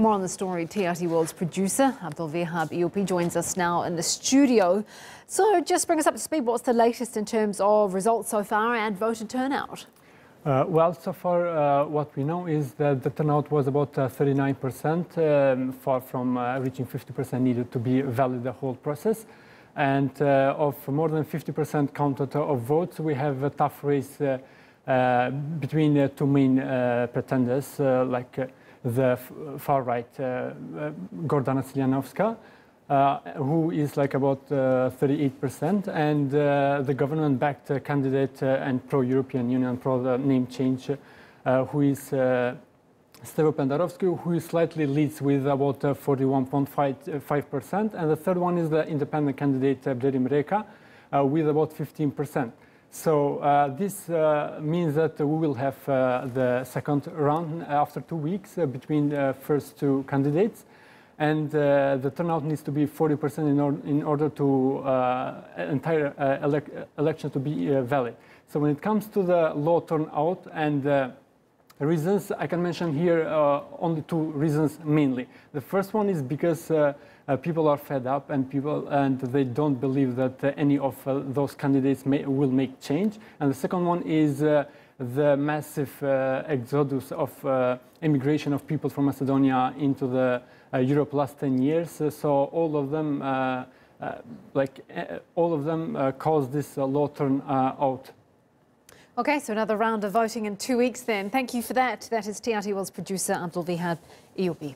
More on the story, TRT World's producer Abdulvehab Ejupi joins us now in the studio. So just bring us up to speed, what's the latest in terms of results so far and voter turnout? Uh, well, so far uh, what we know is that the turnout was about 39%, uh, um, far from uh, reaching 50% needed to be valid the whole process. And uh, of more than 50% counted of votes, we have a tough race between two main pretenders, like the far right, uh, uh, Gordana Siljanovska, uh, who is like about uh, 38%, and uh, the government-backed candidate uh, and pro-European Union, pro-name change, who is Stevo Pendarovski, who slightly leads with about 41.5%. And the third one is the independent candidate, Blerim Reka, uh, with about 15%. So uh, this uh, means that we will have uh, the second round after two weeks uh, between the first two candidates. And uh, the turnout needs to be 40% in, or in, order to uh, entire elec election to be valid. So when it comes to the low turnout and reasons, I can mention here only two reasons mainly. The first one is because uh, people are fed up and people and they don't believe that uh, any of uh, those candidates may, will make change. And the second one is uh, the massive uh, exodus of uh, immigration of people from Macedonia into the Europe last 10 years. so all of them, like all of them, caused this low turnout. Okay, so another round of voting in two weeks then. Thank you for that. That is TRT World's producer Abdul Vihab Eopi.